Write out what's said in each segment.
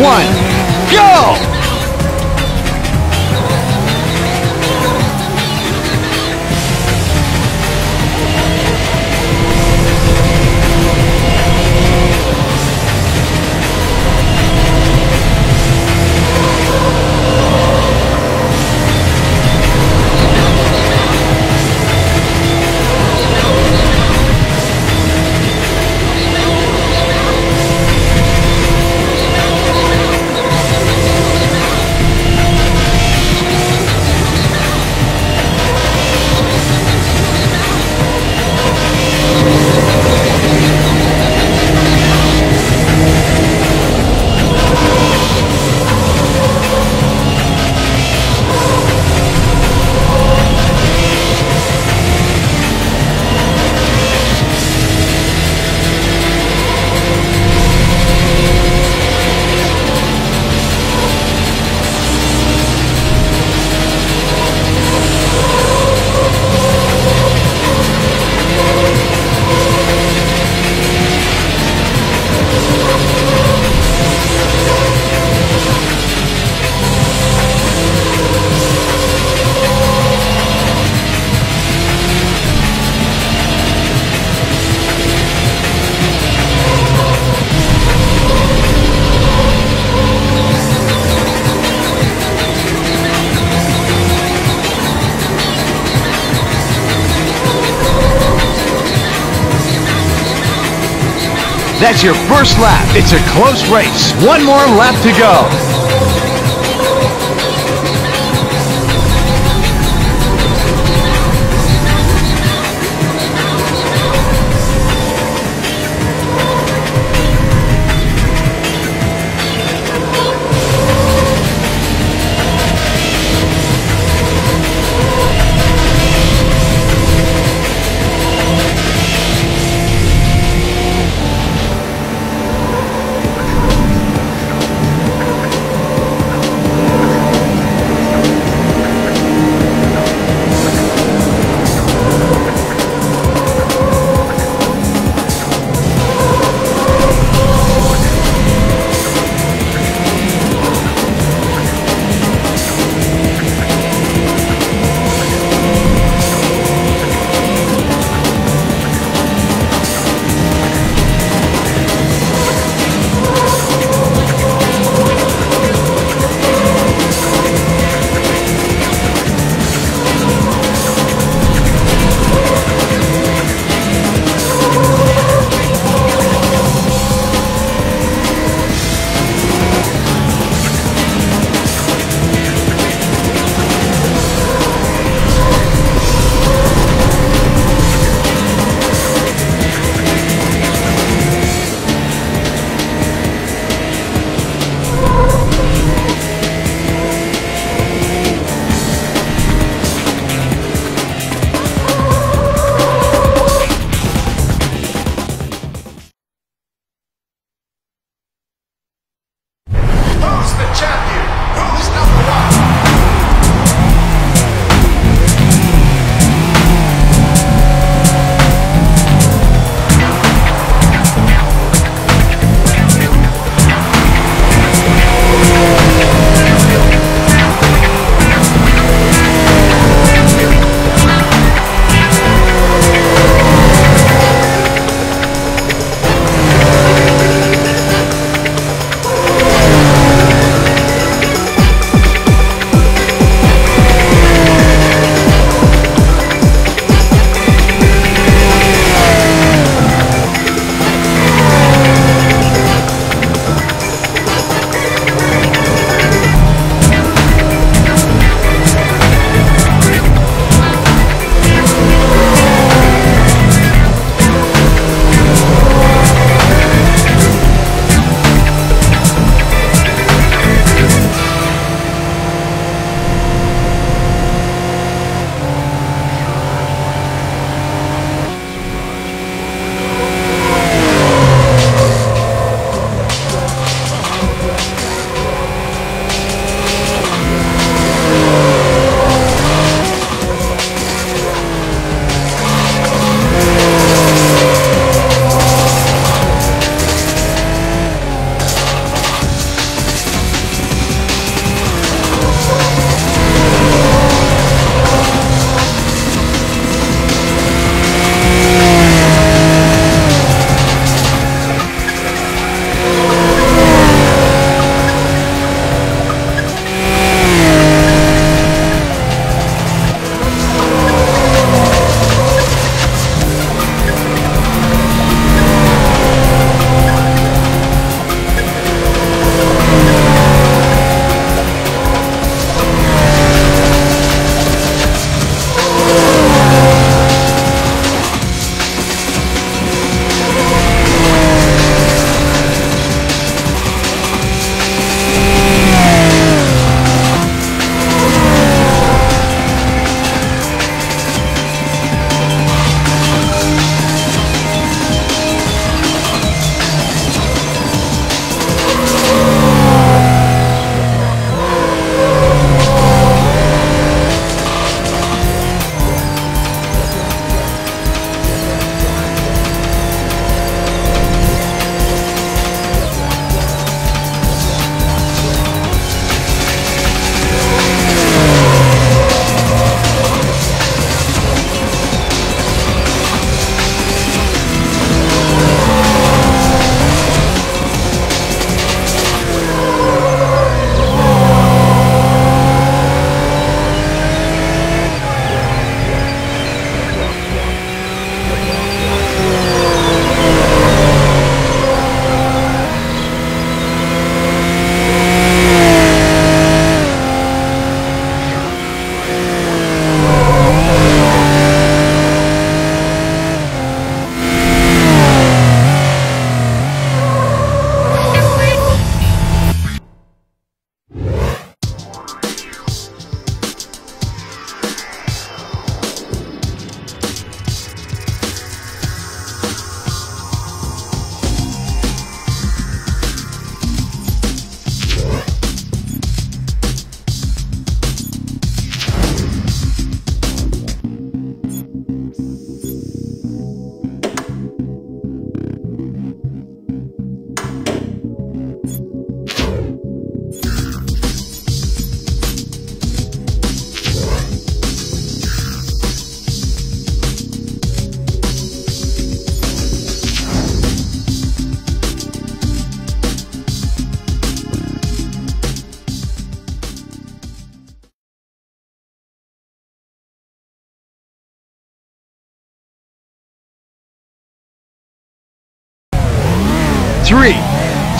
one, go! That's your first lap. It's a close race. One more lap to go.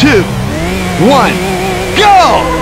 Two, one, go!